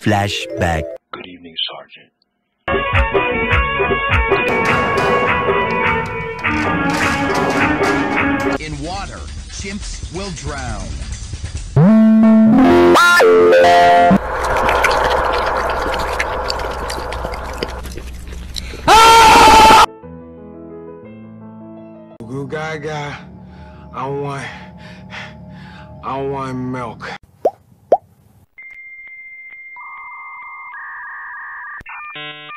Flashback. Good evening, Sergeant. In water, chimps will drown. Goo gaga. I want. I want milk. thank you